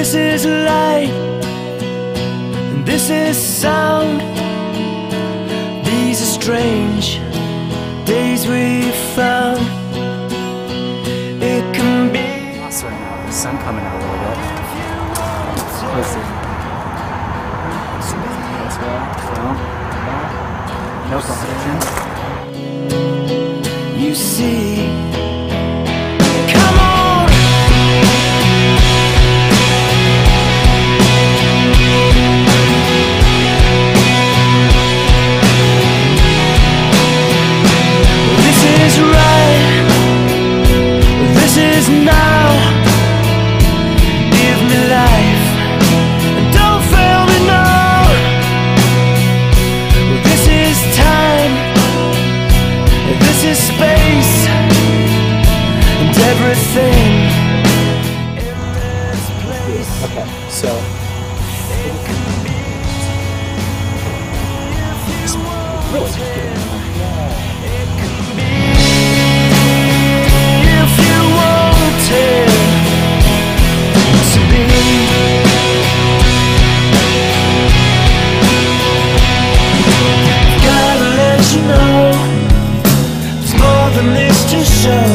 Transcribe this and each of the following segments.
This is light, and this is sound. These are strange days we found. It can be. The sun coming out a little bit. Let's see. As well. No. No reflection. You see. Show.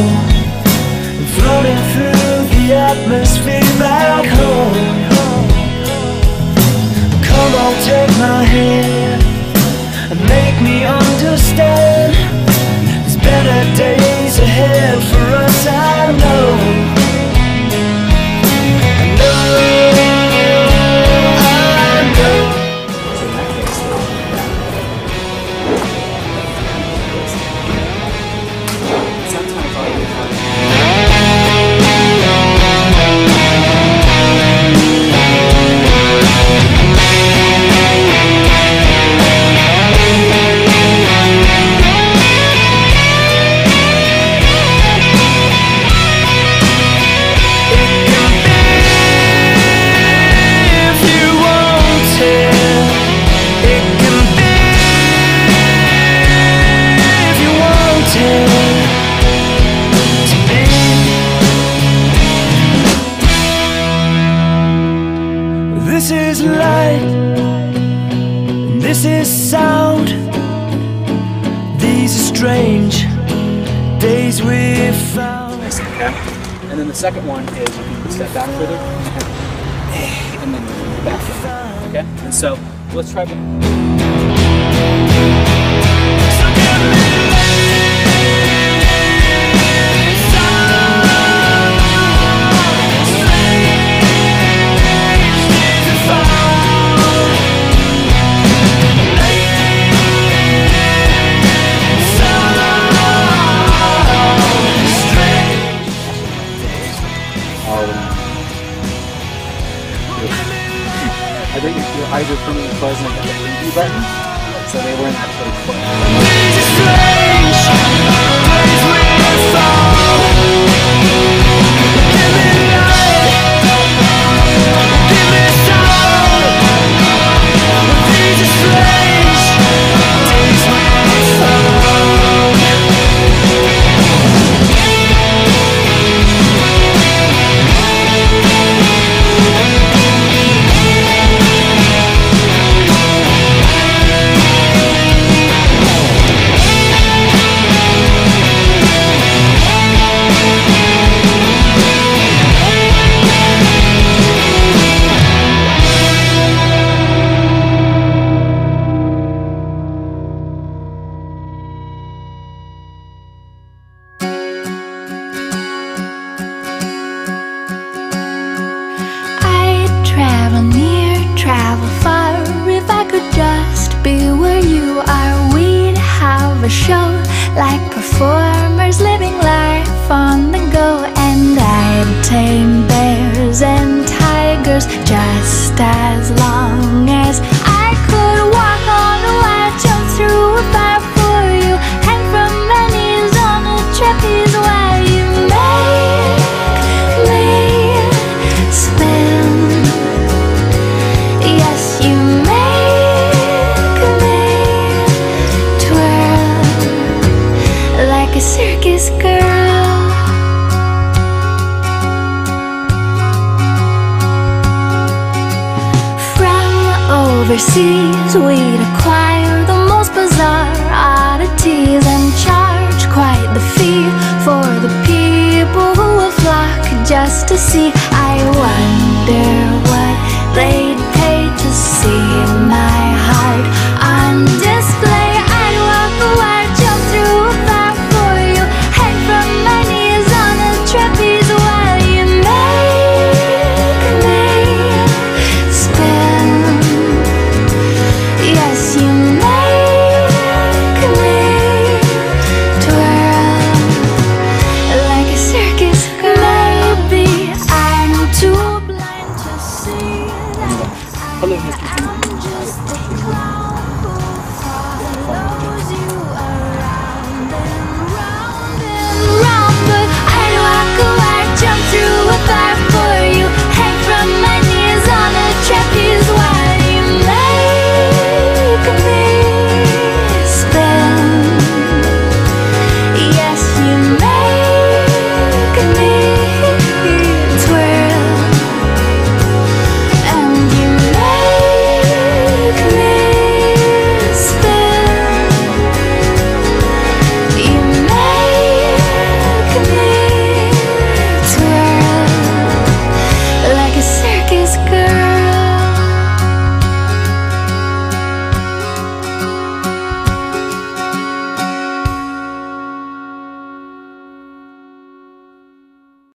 Floating through the atmosphere back home. Come on, take my hand and make me understand. There's better days This is sound. These are strange days we found. okay? And then the second one is you can step back further and then back further, okay? And so let's try. Eyes are permanently closed and I the preview button, so they weren't actually closed. Travel if I could just be where you are. We'd have a show like performers living life on the go, and I'd tame bears and tigers just as long as overseas, we'd acquire the most bizarre oddities and charge quite the fee for the people who will flock just to see. I wonder what they'd pay to see my heart on Ojalá